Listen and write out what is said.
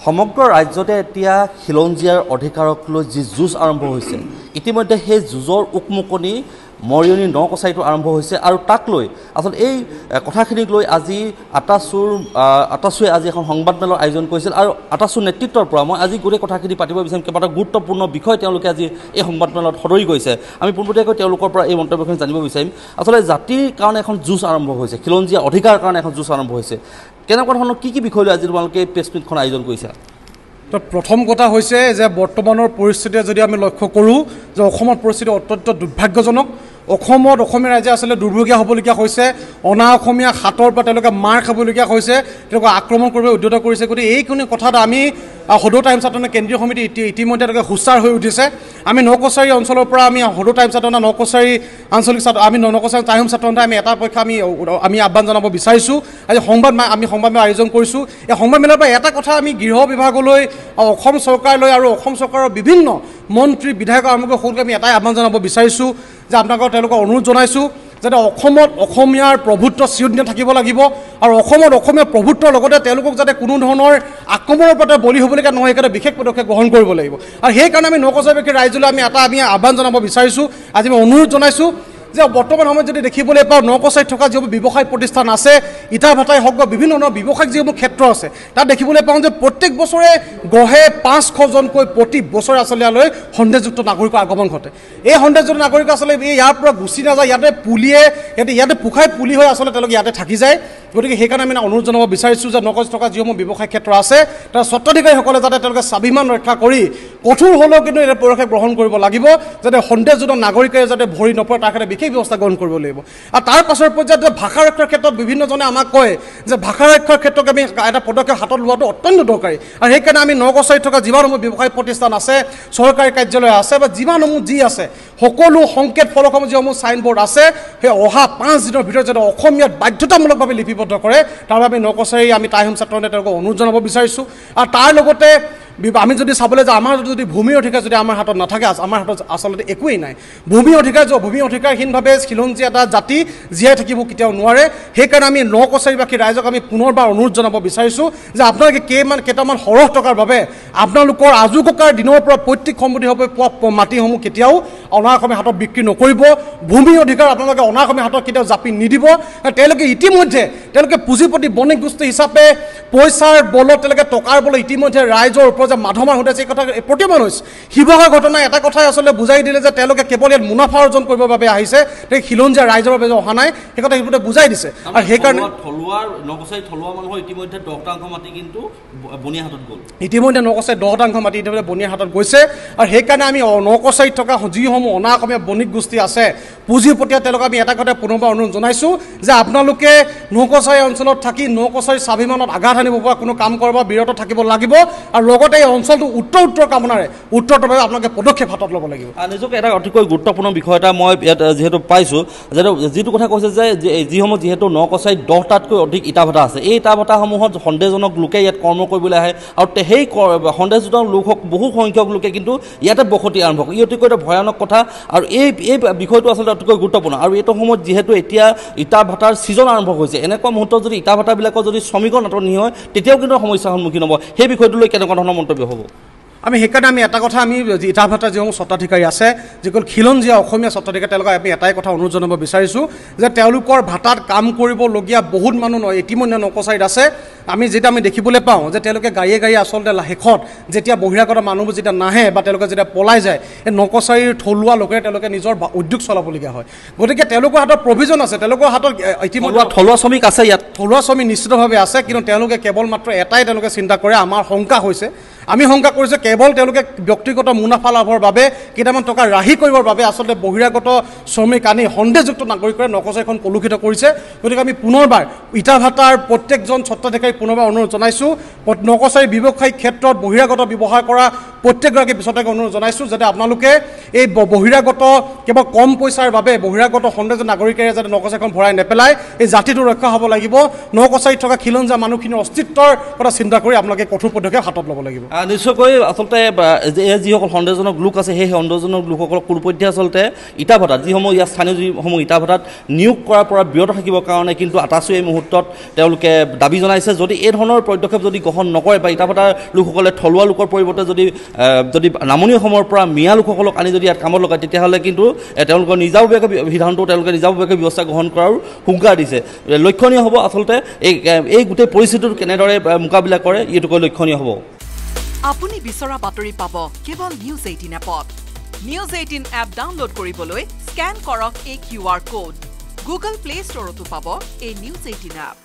সমগ্ৰ ৰাজ্যতে এতিয়া খিলঞ্জীয়াৰ অধিকাৰক লৈ যি যুঁজ আৰম্ভ হৈছে ইতিমধ্যে সেই যুঁজৰ উকমুকনি মৰিয়নি ন কছাৰীটো আৰম্ভ হৈছে আৰু তাক লৈ আচলতে এই কথাখিনিক লৈ আজি আটাচুৰ আটাচুৱে আজি এখন সংবাদমেলৰ আয়োজন কৰিছিল আৰু আটাচুৰ নেতৃত্বৰ পৰা মই আজি গোটেই কথাখিনি পাতিব বিচাৰিম। কেইবাটাও গুৰুত্বপূৰ্ণ বিষয় তেওঁলোকে আজি এই সংবাদমেলত সদৰি কৰিছে আমি পোনপটীয়াকৈ তেওঁলোকৰ পৰা এই মন্তব্যখিনি জানিব বিচাৰিম। আচলতে জাতিৰ কাৰণে এখন যুঁজ আৰম্ভ হৈছে খিলঞ্জীয়া অধিকাৰ কাৰণে এখন যুঁজ আৰম্ভ হৈছে। কেনেকুৱা ধৰণৰ কি কি বিষয় লৈ আজি তোমালোকে প্ৰেছ মিটখন আয়োজন কৰিছা? তো প্ৰথম কথা হৈছে যে বৰ্তমানৰ পৰিস্থিতিয়ে যদি আমি লক্ষ্য কৰোঁ যে অসমৰ পৰিস্থিতি অত্যন্ত দুৰ্ভাগ্যজনক অসমত অসমীয়া ৰাইজে আচলতে দুৰ্ভগীয়া হ'বলগীয়া হৈছে। অনা অসমীয়া হাতৰ পৰা তেওঁলোকে মাৰ খাবলগীয়া হৈছে। তেওঁলোকে আক্ৰমণ কৰিব উদ্যত কৰিছে। গতিকে এইখিনি কথাত আমি আহ, সদৌ টাইমছ আতনে কেন্দ্ৰীয় সমিতি ইতি ইতিমধ্যে তেওঁলোকে সুচাৰ হৈ উঠিছে। আমি নকছাৰী অঞ্চলৰ পৰা আমি সদৌ টাইমছ আতনা নকছাৰী আঞ্চলিক ছাত্ৰ আমি নকছাৰী টাইম ছাত্ৰসন্থাই আমি এটা পক্ষে আমি আমি আহ্বান জনাব বিচাৰিছোঁ। আজি সংবাদ আমি সংবাদমেল আয়োজন কৰিছোঁ। এই সংবাদমেলৰ পৰা এটা কথা আমি গৃহ বিভাগলৈ আৰু অসম চৰকাৰলৈ আৰু অসম চৰকাৰৰ বিভিন্ন মন্ত্ৰী বিধায়ক আৰম্ভ সকলোকে আমি এটাই আহ্বান জনাব বিচাৰিছোঁ। যে আপোনালোকক তেওঁলোকক অনুৰোধ জনাইছোঁ। যাতে অসমত অসমীয়াৰ প্ৰভুত্ব চিৰদিনে থাকিব লাগিব আৰু অসমত অসমীয়া প্ৰভুত্বৰ লগতে তেওঁলোকক যাতে কোনো ধৰণৰ আক্ৰমণৰ পৰা বলি হ'বলগীয়া নহয় সেইকাৰণে বিশেষ পদক্ষেপ গ্ৰহণ কৰিব লাগিব। আৰু সেইকাৰণে আমি নকছাবীকী ৰাইজলৈ আমি এটা আমি আহ্বান জনাব বিচাৰিছোঁ আজি আমি অনুৰোধ জনাইছোঁ যে বৰ্তমান সময়ত যদি দেখিবলৈ পাওঁ নকছাৰীত থকা যিবোৰ ব্যৱসায় প্ৰতিষ্ঠান আছে ইটা ভাটাই হওক বা বিভিন্ন ধৰণৰ ব্যৱসায়িক যিবোৰ ক্ষেত্ৰ আছে তাত দেখিবলৈ পাওঁ যে প্ৰত্যেক বছৰে গঢ়ে পাঁচশজনকৈ প্ৰতি বছৰে আচলতে ইয়ালৈ সন্দেহযুক্ত নাগৰিকৰ আগমন ঘটে। এই সন্দেহযুক্ত নাগৰিক আচলতে এই ইয়াৰ পৰা গুচি নাযায় ইয়াতে পুলিয়ে ইয়াতে ইয়াতে পোখাই পুলি হৈ আচলতে তেওঁলোকে ইয়াতে থাকি যায়। গতিকে সেইকাৰণে আমি অনুৰোধ জনাব বিচাৰিছোঁ যে নকজ থকা যিসমূহ ব্যৱসায় ক্ষেত্ৰ আছে তাৰ স্বত্বাধিকাৰীসকলে যাতে তেওঁলোকে স্বাভিমান ৰক্ষা কৰি কঠোৰ হ'লেও কিন্তু এটা পদক্ষেপ গ্ৰহণ কৰিব লাগিব যাতে সন্দেহযুক্ত নাগৰিকে যাতে ভৰি নপৰে তাৰ কাৰণে বিশেষ ব্যৱস্থা গ্ৰহণ কৰিব লাগিব। আৰু তাৰ পাছৰ পৰ্যায়ত যে ভাষা ৰক্ষাৰ ক্ষেত্ৰত বিভিন্নজনে আমাক কয় যে ভাষা ৰক্ষাৰ ক্ষেত্ৰত আমি এটা পদক্ষেপ হাতত লোৱাটো অত্যন্ত দৰকাৰী। আৰু সেইকাৰণে আমি নগছাৰীত থকা যিমানসমূহ ব্যৱসায়িক প্ৰতিষ্ঠান আছে চৰকাৰী কাৰ্যালয় আছে বা যিমানসমূহ যি আছে সকলো সংকেত ফলকসমূহ যিসমূহ চাইনবোৰ্ড আছে সেই অহা পাঁচ দিনৰ ভিতৰত যাতে অসমীয়াত বাধ্যতামূলকভাৱে লিপিবদ্ধ কৰে তাৰ বাবে নকছাৰী আমি টাইম ছাত্ৰ তেওঁলোকক অনুৰোধ জনাব বিচাৰিছোঁ। আৰু তাৰ লগতে আমি যদি চাবলৈ যাওঁ আমাৰ যদি ভূমি অধিকাৰ যদি আমাৰ হাতত নাথাকে আমাৰ হাতত আচলতে একোৱেই নাই। ভূমি অধিকাৰ য- ভূমি অধিকাৰহীনভাৱে খিলঞ্জীয়া এটা জাতি জীয়াই থাকিব কেতিয়াও নোৱাৰে। সেইকাৰণে আমি ন কছাৰীবাসী ৰাইজক আমি পুনৰবাৰ অনুৰোধ জনাব বিচাৰিছোঁ যে আপোনালোকে কেইমান কেইটামান সৰহ টকাৰ বাবে আপোনালোকৰ আজু ককাৰ দিনৰ পৰা পৈতৃক সম্পত্তিভাৱে পোৱা মাটিসমূহ কেতিয়াও অনা অসমীয়া হাতত বিক্ৰী নকৰিব। ভূমি অধিকাৰ আপোনালোকে অনা অসমীয়া হাতত কেতিয়াও জাপি নিদিব। তেওঁলোকে ইতিমধ্যে তেওঁলোকে পুঁজিপতি বণিক গোষ্ঠী হিচাপে পইচাৰ বলত তেওঁলোকে টকাৰ বলত ইতিমধ্যে ৰাইজৰ যে মাধমাৰ ঘটাইছে এই কথা প্ৰতিমান হৈছে। শিৱসাগৰ ঘটনা এটা কথাই আচলতে বুজাই দিলে যে তেওঁলোকে কেৱল ইয়াত মুনাফা অৰ্জন কৰিবৰ বাবে আহিছে তেওঁ খিলঞ্জীয়া ৰাইজৰ বাবে যে অহা নাই সেই কথা ইতিমধ্যে বুজাই দিছে। আৰু সেইকাৰণে থলুৱা নকছাৰী থলুৱা মানুহৰ ইতিমধ্যে দহ শতাংশ মাটি কিন্তু বনিয়া হাতত গ'ল। ইতিমধ্যে নকছাৰী দহ মাটি ইতিমধ্যে বনিয়াৰ হাতত গৈছে। আৰু সেইকাৰণে আমি নকছাৰীত থকা যিসমূহ অনা অসমীয়া বণিক গোষ্ঠী আছে পুঁজিপটীয়া তেওঁলোকক আমি এটা কথা পুনৰবাৰ অনুৰোধ জনাইছোঁ যে আপোনালোকে নৌকছাৰী অঞ্চলত থাকি নৌকছাৰী স্বাভিমানত আঘাত আনিব পৰা কোনো কাম কৰিব বিৰত থাকিব লাগিব। আৰু লগতে এই অঞ্চলটো উত্তৰ উত্তৰ কামনাৰে উত্তৰৰ বাবে আপোনালোকে পদক্ষেপ হাতত ল'ব লাগিব। নিজকে এটা অতিকৈ গুৰুত্বপূৰ্ণ বিষয় এটা মই ইয়াত যিহেতু পাইছোঁ যিহেতু যিটো কথা কৈছে যে যিসমূহ যিহেতু নকছাৰীত দহটাতকৈ অধিক ইটা ভাটা আছে এই ইটা ভাটাসমূহত সন্দেহজনক লোকে ইয়াত কৰ্ম কৰিবলৈ আহে আৰু সেই সন্দেহজনক লোকক বহু সংখ্যক লোকে কিন্তু ইয়াতে বসতি আৰম্ভ কৰে। ই অতিকৈ এটা ভয়ানক কথা আৰু এই এই বিষয়টো আচলতে অতিকৈ গুৰুত্বপূৰ্ণ। আৰু এইটো সময়ত যিহেতু এতিয়া ইটা ভাটাৰ ছিজন আৰম্ভ হৈছে এনেকুৱা মুহূৰ্তত যদি ইটা ভাটাবিলাকৰ যদি শ্ৰমিকৰ নাটনি হয় তেতিয়াও কিন্তু সমস্যাৰ সন্মুখীন হ'ব। সেই বিষয়টোলৈ কেনেকুৱা ধৰণৰ মন্তব্য হ'ব। আমি সেইকাৰণে আমি এটা কথা আমি ইটা ভাটা যিসমূহ স্বত্বাধিকাৰী আছে যিসকল খিলঞ্জীয়া অসমীয়া স্বত্বাধিকাৰী তেওঁলোকক আমি এটাই কথা অনুৰোধ জনাব বিচাৰিছোঁ যে তেওঁলোকৰ ভাটাত কাম কৰিবলগীয়া বহুত মানুহ ইতিমধ্যে নকচাৰীত আছে। আমি যেতিয়া আমি দেখিবলৈ পাওঁ যে তেওঁলোকে গাড়ীয়ে গাড়ীয়ে আচলতে শেষত যেতিয়া বহিৰাগত মানুহবোৰ যেতিয়া নাহে বা তেওঁলোকে যেতিয়া পলাই যায় এই নকচাৰীৰ থলুৱা লোকে তেওঁলোকে নিজৰ উদ্যোগ চলাবলগীয়া হয়। গতিকে তেওঁলোকৰ হাতত প্ৰভিজন আছে তেওঁলোকৰ হাতত ইতিমধ্যে থলুৱা শ্ৰমিক আছে ইয়াত। থলুৱা শ্ৰমিক নিশ্চিতভাৱে আছে কিন্তু তেওঁলোকে কেৱল মাত্ৰ এটাই তেওঁলোকে চিন্তা কৰে আমাৰ শংকা হৈছে। আমি শংকা কৰিছোঁ কেৱল তেওঁলোকে ব্যক্তিগত মুনাফা লাভৰ বাবে কেইটামান টকা ৰাহি কৰিবৰ বাবে আচলতে বহিৰাগত শ্ৰমিক আনি সন্দেহযুক্ত নাগৰিকৰে নকচাৰীখন কলুষিত কৰিছে। গতিকে আমি পুনৰবাৰ ইটা ভাটাৰ প্ৰত্যেকজন স্বত্বাধিকাৰী পুনৰবাৰ অনুৰোধ জনাইছোঁ। নকচাৰী ব্যৱসায়িক ক্ষেত্ৰত বহিৰাগত ব্যৱহাৰ কৰা প্ৰত্যেকগৰাকী পিছতে অনুৰোধ জনাইছোঁ যাতে আপোনালোকে এই বহিৰাগত কেৱল কম পইচাৰ বাবে বহিৰাগত সন্দেহজন নাগৰিকেৰে যাতে নকচাইখন ভৰাই নেপেলায় এই জাতিটো ৰক্ষা হ'ব লাগিব। নকচাইত থকা খিলঞ্জীয়া মানুহখিনিৰ অস্তিত্বৰ কথা চিন্তা কৰি আপোনালোকে কঠোৰ পদক্ষেপ হাতত ল'ব লাগিব। নিশ্চয়কৈ আচলতে যিসকল সন্দেহজনক লোক আছে সেই সন্দেহজনক লোকসকলক কোনোপধ্যে আচলতে ইটা ভাটাত যিসমূহ ইয়াত স্থানীয় যিসমূহ ইটা ভাটাত নিয়োগ কৰাৰ পৰা বিৰত থাকিবৰ কাৰণে কিন্তু আটাচুৱে মুহূৰ্তত তেওঁলোকে দাবী জনাইছে যদি এই ধৰণৰ পদক্ষেপ যদি গ্ৰহণ নকৰে বা ইটা ভাটাৰ লোকসকলে থলুৱা লোকৰ পৰিৱৰ্তে যদি যদি নামনি অসমৰ পৰা মিয়া লোকসকলক আনি যদি ইয়াত কামত লগায় তেতিয়াহ'লে কিন্তু তেওঁলোকৰ নিজাববীয়াকৈ সিদ্ধান্ত তেওঁলোকে নিজাববীয়াকৈ ব্যৱস্থা গ্ৰহণ কৰাৰো হুংকাৰ দিছে। লক্ষণীয় হ'ব আচলতে এই এই গোটেই পৰিস্থিতিটো কেনেদৰে মোকাবিলা কৰে এইটোকৈ লক্ষণীয় হ'ব। আপুনি বিচৰা বাতৰি পাব কেৱল নিউজ এইটিন এপত। নিউজ এইটিন এপ ডাউনলোড কৰিবলৈ স্কেন কৰক এই Q R code. Google play ষ্টৰতো পাব এই নিউজ এইটিন এপ